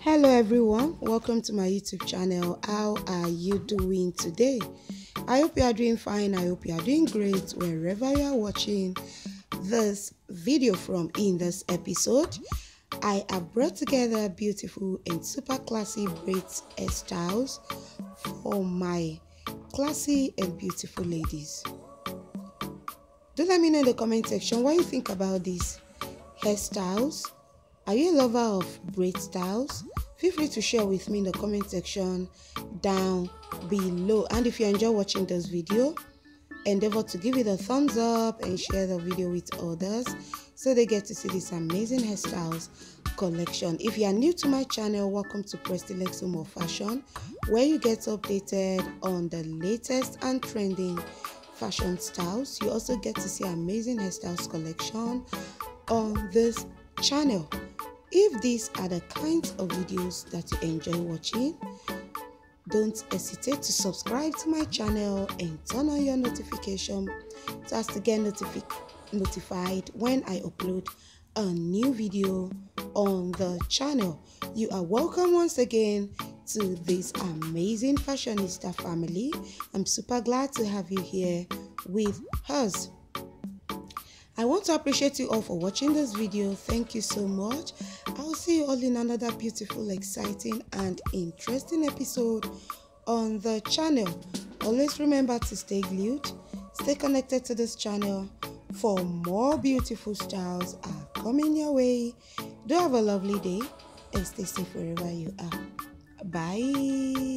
hello everyone. Welcome to my youtube channel. How are you doing today? I hope you are doing fine. I hope you are doing great wherever you are watching this video from. In this episode i have brought together beautiful and super classy braids hairstyles for my classy and beautiful ladies. Do let me know in the comment section what you think about these hairstyles are you a lover of braid styles? Feel free to share with me in the comment section down below. And if you enjoy watching this video, endeavor to give it a thumbs up and share the video with others so they get to see this amazing hairstyles collection. If you are new to my channel, welcome to Prestylex Home of Fashion, where you get updated on the latest and trending fashion styles. You also get to see amazing hairstyles collection on this channel. If these are the kinds of videos that you enjoy watching, don't hesitate to subscribe to my channel and turn on your notification so as to get notifi notified when I upload a new video on the channel. You are welcome once again to this amazing fashionista family. I'm super glad to have you here with us. I want to appreciate you all for watching this video. Thank you so much. I'll see you all in another beautiful, exciting, and interesting episode on the channel. Always remember to stay glued, stay connected to this channel for more beautiful styles are coming your way. Do have a lovely day and stay safe wherever you are. Bye.